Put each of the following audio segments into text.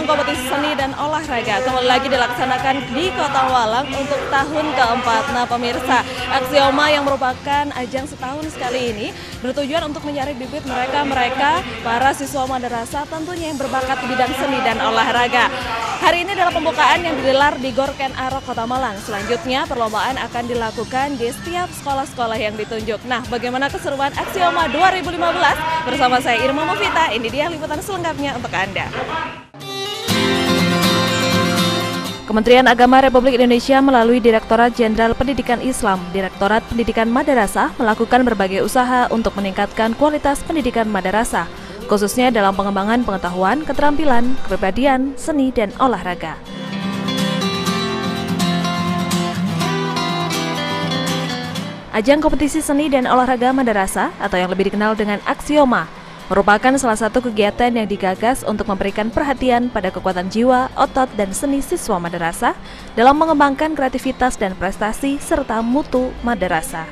ajang kompetisi seni dan olahraga kembali lagi dilaksanakan di Kota Malang untuk tahun keempat. Nah pemirsa, Aksioma yang merupakan ajang setahun sekali ini bertujuan untuk mencari bibit mereka-mereka para siswa madrasah tentunya yang berbakat di bidang seni dan olahraga. Hari ini adalah pembukaan yang digelar di Gorken Arok Kota Malang. Selanjutnya perlombaan akan dilakukan di setiap sekolah-sekolah yang ditunjuk. Nah, bagaimana keseruan Aksioma 2015 bersama saya Irma Movita. Ini dia liputan selengkapnya untuk Anda. Kementerian Agama Republik Indonesia melalui Direktorat Jenderal Pendidikan Islam, Direktorat Pendidikan Madarasah melakukan berbagai usaha untuk meningkatkan kualitas pendidikan madarasah, khususnya dalam pengembangan pengetahuan, keterampilan, kepribadian, seni, dan olahraga. Ajang kompetisi seni dan olahraga madarasah atau yang lebih dikenal dengan Aksioma merupakan salah satu kegiatan yang digagas untuk memberikan perhatian pada kekuatan jiwa, otot, dan seni siswa madrasah dalam mengembangkan kreativitas dan prestasi serta mutu madrasah.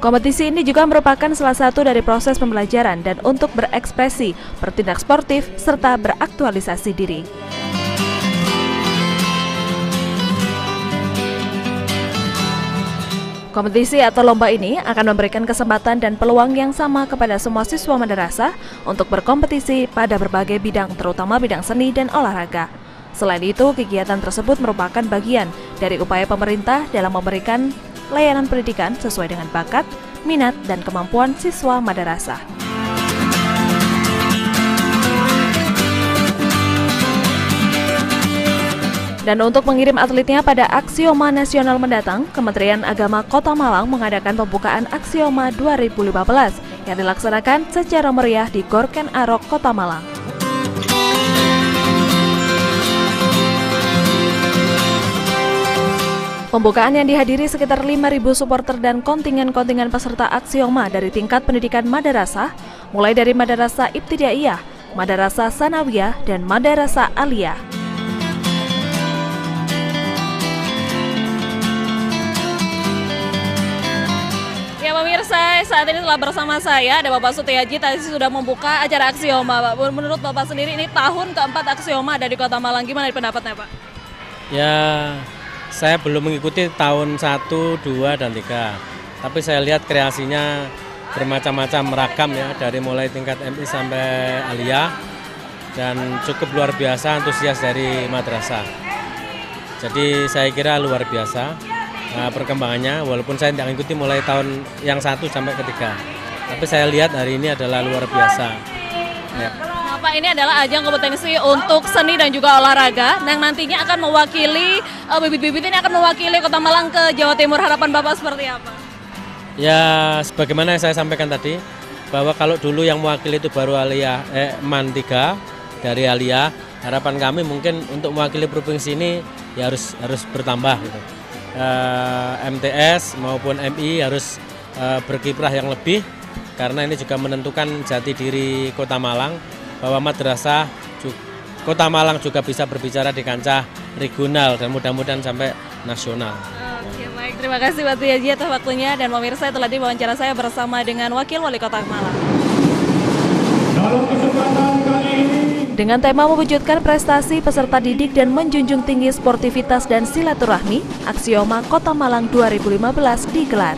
Kompetisi ini juga merupakan salah satu dari proses pembelajaran dan untuk berekspresi, bertindak sportif, serta beraktualisasi diri. Kompetisi atau lomba ini akan memberikan kesempatan dan peluang yang sama kepada semua siswa madrasah untuk berkompetisi pada berbagai bidang, terutama bidang seni dan olahraga. Selain itu, kegiatan tersebut merupakan bagian dari upaya pemerintah dalam memberikan layanan pendidikan sesuai dengan bakat, minat, dan kemampuan siswa madrasah. Dan untuk mengirim atletnya pada Aksioma Nasional mendatang, Kementerian Agama Kota Malang mengadakan pembukaan Aksioma 2015 yang dilaksanakan secara meriah di Gorken Arok, Kota Malang. Pembukaan yang dihadiri sekitar 5.000 supporter dan kontingen-kontingen peserta Aksioma dari tingkat pendidikan madarasah, mulai dari Madarasah Ibtidaiyah, Madarasah Sanawiyah, dan Madarasah Aliyah. Pemirsa, saat ini telah bersama saya ada Bapak Sutiaji tadi sudah membuka acara Aksioma, Pak. Menurut Bapak sendiri ini tahun keempat Aksioma ada di Kota Malang. Gimana pendapatnya, Pak? Ya, saya belum mengikuti tahun 1, 2, dan 3. Tapi saya lihat kreasinya bermacam-macam ragam ya, dari mulai tingkat MI sampai Alia dan cukup luar biasa antusias dari madrasah. Jadi saya kira luar biasa uh, perkembangannya walaupun saya tidak mengikuti mulai tahun yang satu sampai ketiga tapi saya lihat hari ini adalah luar biasa ya. Pak ini adalah ajang kompetensi untuk seni dan juga olahraga yang nantinya akan mewakili uh, bibit-bibit ini akan mewakili Kota Malang ke Jawa Timur. Harapan Bapak seperti apa? Ya, sebagaimana yang saya sampaikan tadi bahwa kalau dulu yang mewakili itu baru Alia eh, Man 3 dari Alia, harapan kami mungkin untuk mewakili provinsi ini ya harus harus bertambah gitu uh, eh, MTS maupun MI harus uh, berkiprah yang lebih karena ini juga menentukan jati diri Kota Malang bahwa madrasah Kota Malang juga bisa berbicara di kancah regional dan mudah-mudahan sampai nasional. Oke, baik. Terima kasih Pak Yaji atas waktunya dan pemirsa telah diwawancara saya bersama dengan Wakil Wali Kota Malang. Dalam kesempatan kali dengan tema mewujudkan prestasi peserta didik dan menjunjung tinggi sportivitas dan silaturahmi, Aksioma Kota Malang 2015 digelar.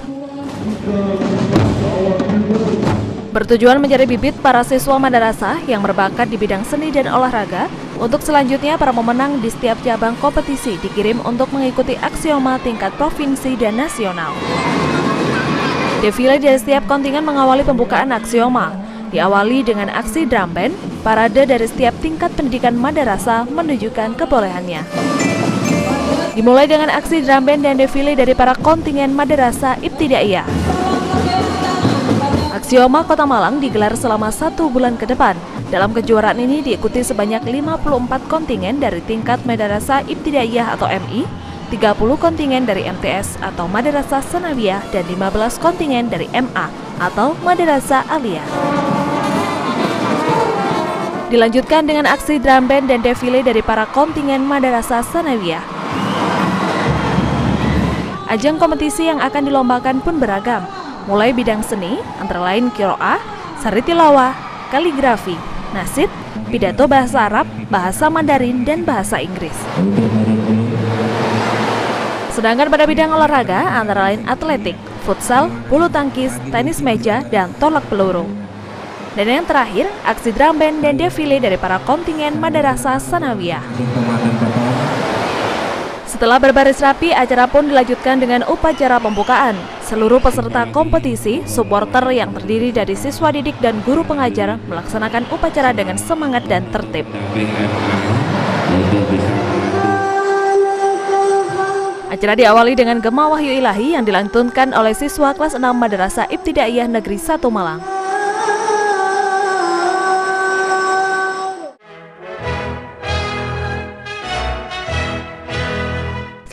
Bertujuan mencari bibit para siswa madrasah yang berbakat di bidang seni dan olahraga, untuk selanjutnya para pemenang di setiap cabang kompetisi dikirim untuk mengikuti aksioma tingkat provinsi dan nasional. Defile dari setiap kontingen mengawali pembukaan aksioma, diawali dengan aksi drum band, parade dari setiap tingkat pendidikan madrasah menunjukkan kebolehannya. Dimulai dengan aksi drum band dan defile dari para kontingen madrasah Ibtidaiyah. Aksioma Kota Malang digelar selama satu bulan ke depan. Dalam kejuaraan ini diikuti sebanyak 54 kontingen dari tingkat Madrasah Ibtidaiyah atau MI, 30 kontingen dari MTS atau Madrasah Sanawiyah dan 15 kontingen dari MA atau Madrasah Aliyah. Dilanjutkan dengan aksi drum band dan defile dari para kontingen Madarasa Sanawiyah. Ajang kompetisi yang akan dilombakan pun beragam, mulai bidang seni, antara lain kiroah, saritilawah, kaligrafi, nasid, pidato bahasa Arab, bahasa Mandarin, dan bahasa Inggris. Sedangkan pada bidang olahraga antara lain atletik, futsal, bulu tangkis, tenis meja, dan tolak peluru. Dan yang terakhir, aksi drum band dan defile dari para kontingen Madarasa Sanawiyah. Setelah berbaris rapi, acara pun dilanjutkan dengan upacara pembukaan. Seluruh peserta kompetisi, supporter yang terdiri dari siswa didik dan guru pengajar melaksanakan upacara dengan semangat dan tertib. Acara diawali dengan Gema Wahyu Ilahi yang dilantunkan oleh siswa kelas 6 Madrasah Ibtidaiyah Negeri 1 Malang.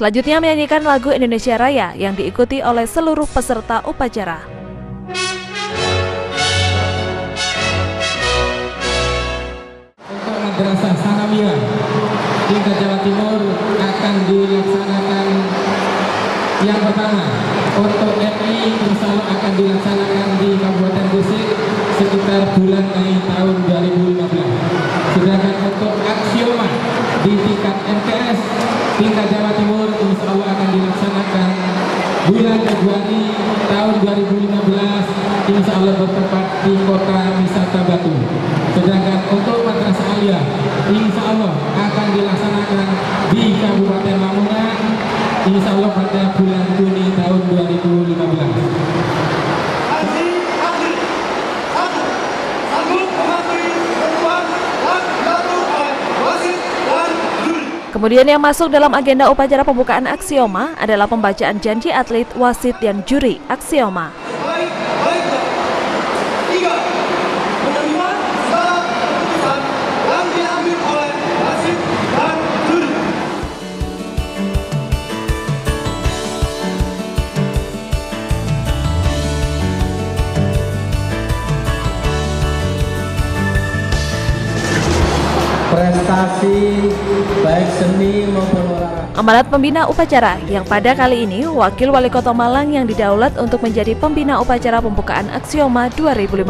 Selanjutnya menyanyikan lagu Indonesia Raya yang diikuti oleh seluruh peserta upacara. Untuk Madrasah Sanawiyah tingkat Jawa Timur akan dilaksanakan. Yang pertama untuk MI insya akan dilaksanakan di Kabupaten Gresik sekitar bulan Mei tahun 2015. Sedangkan untuk aksioma di tingkat MTS tingkat Jawa Timur insya Allah akan dilaksanakan bulan Februari tahun 2015 insya Allah bertempat di kota wisata Batu. Sedangkan untuk madrasah aliyah insya Allah akan dilaksanakan di Kabupaten Lamongan insya Allah pada bulan Juni tahun 2015. Haji, haji, satu, sanggup mematuhi ketentuan dan diatur oleh wasit dan juri. Kemudian yang masuk dalam agenda upacara pembukaan aksioma adalah pembacaan janji atlet, wasit, dan juri aksioma. Prestasi baik seni maupun olahraga. Pembina upacara yang pada kali ini Wakil Wali Kota Malang yang didaulat untuk menjadi pembina upacara pembukaan Aksioma 2015.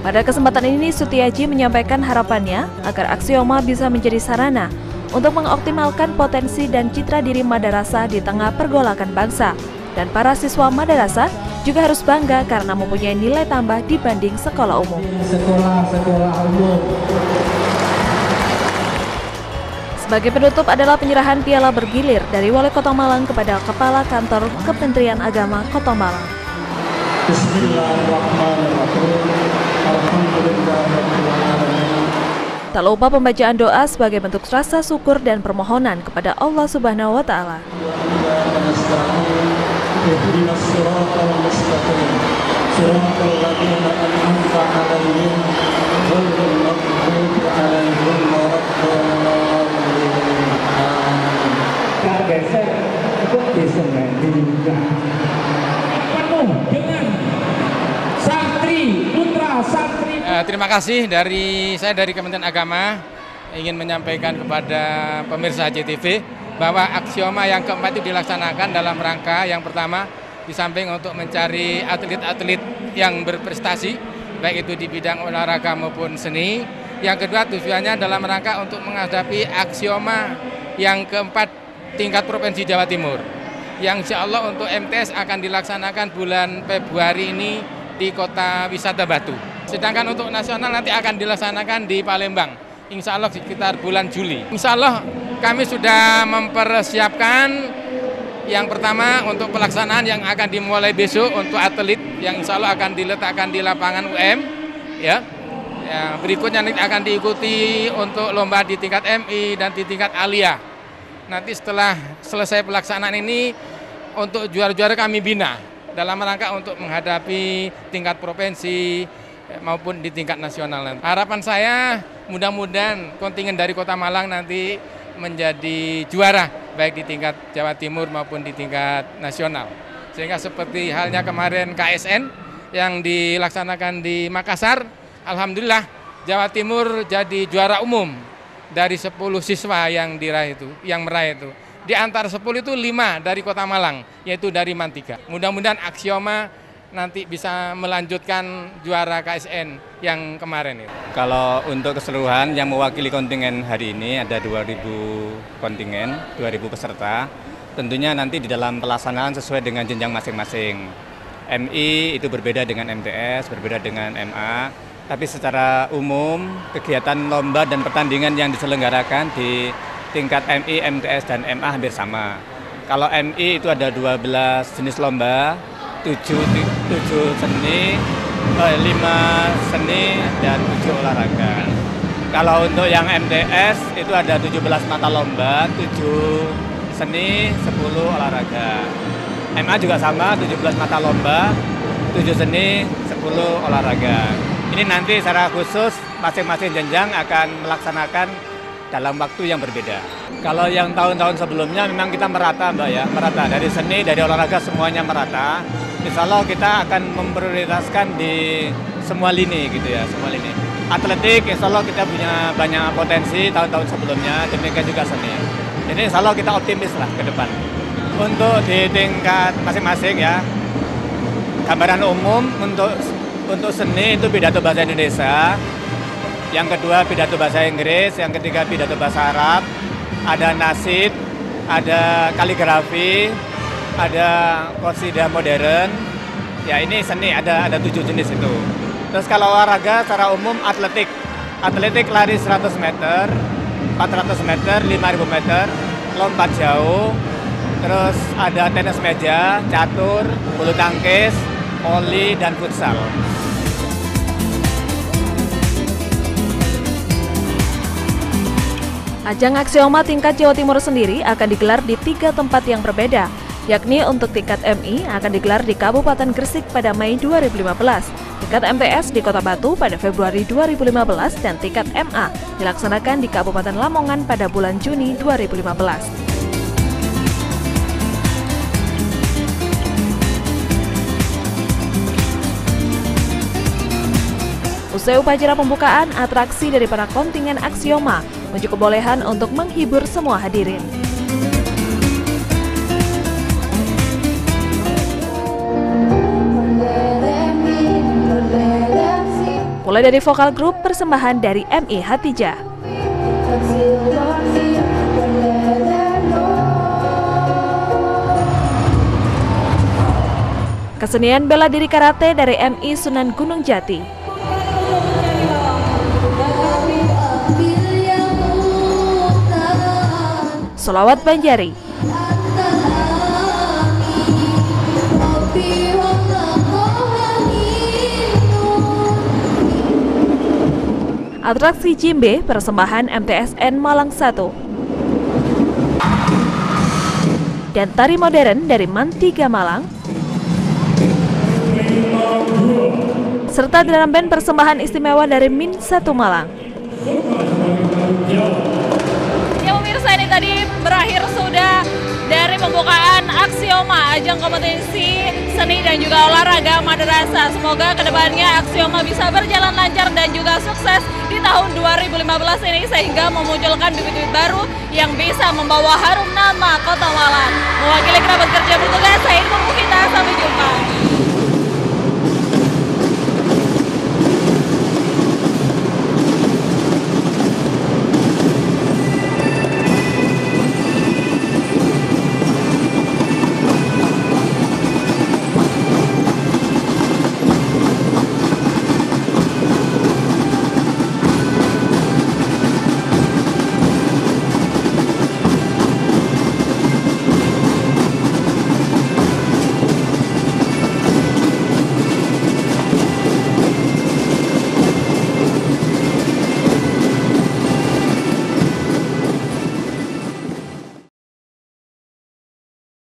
Pada kesempatan ini Sutiaji menyampaikan harapannya agar Aksioma bisa menjadi sarana untuk mengoptimalkan potensi dan citra diri madarasa di tengah pergolakan bangsa. Dan para siswa madarasa juga harus bangga karena mempunyai nilai tambah dibanding sekolah umum. Sekolah-sekolah umum Sebagai penutup adalah penyerahan piala bergilir dari Wali Kota Malang kepada Kepala Kantor Kementerian Agama Kota Malang. Bismillahirrahmanirrahim. Alhamdulillahirrahmanirrahim. Tak lupa pembacaan doa sebagai bentuk rasa syukur dan permohonan kepada Allah Subhanahu wa taala. اهدنا الصراط المستقيم صراط الذين أنعمت عليهم غير Terima kasih dari saya dari Kementerian Agama ingin menyampaikan kepada pemirsa JTV bahwa aksioma yang keempat itu dilaksanakan dalam rangka yang pertama di samping untuk mencari atlet-atlet yang berprestasi baik itu di bidang olahraga maupun seni. Yang kedua tujuannya dalam rangka untuk menghadapi aksioma yang keempat tingkat provinsi Jawa Timur yang insya Allah untuk MTS akan dilaksanakan bulan Februari ini di kota wisata Batu. Sedangkan untuk nasional nanti akan dilaksanakan di Palembang, insya Allah sekitar bulan Juli. Insya Allah kami sudah mempersiapkan yang pertama untuk pelaksanaan yang akan dimulai besok untuk atlet yang insya Allah akan diletakkan di lapangan UM, ya. Ya, berikutnya nanti akan diikuti untuk lomba di tingkat MI dan di tingkat Alia. Nanti setelah selesai pelaksanaan ini untuk juara-juara kami bina dalam rangka untuk menghadapi tingkat provinsi maupun di tingkat nasional. Harapan saya mudah-mudahan kontingen dari Kota Malang nanti menjadi juara baik di tingkat Jawa Timur maupun di tingkat nasional. Sehingga seperti halnya kemarin KSN yang dilaksanakan di Makassar, alhamdulillah Jawa Timur jadi juara umum dari 10 siswa yang diraih itu, yang meraih itu. Di antara 10 itu 5 dari Kota Malang, yaitu dari Mantiga. Mudah-mudahan aksioma nanti bisa melanjutkan juara KSN yang kemarin itu. Kalau untuk keseluruhan yang mewakili kontingen hari ini ada 2000 kontingen, 2000 peserta. Tentunya nanti di dalam pelaksanaan sesuai dengan jenjang masing-masing. MI itu berbeda dengan MTS, berbeda dengan MA. Tapi secara umum kegiatan lomba dan pertandingan yang diselenggarakan di tingkat MI, MTS, dan MA hampir sama. Kalau MI itu ada 12 jenis lomba, 7, 7 seni, eh, 5 seni, dan 7 olahraga. Kalau untuk yang MTS itu ada 17 mata lomba, 7 seni, 10 olahraga. MA juga sama, 17 mata lomba, 7 seni, 10 olahraga. Ini nanti secara khusus masing-masing jenjang akan melaksanakan dalam waktu yang berbeda. Kalau yang tahun-tahun sebelumnya memang kita merata Mbak ya, merata. Dari seni, dari olahraga semuanya merata. Insya Allah kita akan memprioritaskan di semua lini gitu ya, semua lini. Atletik, insya Allah kita punya banyak potensi tahun-tahun sebelumnya, demikian juga seni. Jadi insya Allah kita optimis lah ke depan. Untuk di tingkat masing-masing ya, gambaran umum untuk untuk seni itu pidato bahasa Indonesia, yang kedua pidato bahasa Inggris, yang ketiga pidato bahasa Arab, ada nasid, ada kaligrafi, ada kosida modern. Ya ini seni ada ada tujuh jenis itu. Terus kalau olahraga secara umum atletik, atletik lari 100 meter, 400 meter, 5000 meter, lompat jauh, terus ada tenis meja, catur, bulu tangkis, voli dan futsal. Ajang Aksioma tingkat Jawa Timur sendiri akan digelar di tiga tempat yang berbeda, yakni untuk tingkat MI akan digelar di Kabupaten Gresik pada Mei 2015, tingkat MTS di Kota Batu pada Februari 2015, dan tingkat MA dilaksanakan di Kabupaten Lamongan pada bulan Juni 2015. Usai upacara pembukaan, atraksi dari para kontingen Aksioma menunjuk kebolehan untuk menghibur semua hadirin. Mulai dari vokal grup persembahan dari MI Hatijah. Kesenian bela diri karate dari MI Sunan Gunung Jati. Solawat Banjari. Atraksi Jimbe persembahan MTSN Malang 1. Dan tari modern dari Mantiga Malang. Serta drum band persembahan istimewa dari Min 1 Malang. Ya pemirsa ini tadi berakhir sudah dari pembukaan Aksioma, ajang kompetisi seni dan juga olahraga madrasah. Semoga ke depannya Aksioma bisa berjalan lancar dan juga sukses di tahun 2015 ini sehingga memunculkan bibit-bibit baru yang bisa membawa harum nama Kota Malang. Mewakili kerabat kerja bertugas, saya Ilmu Kita, sampai jumpa.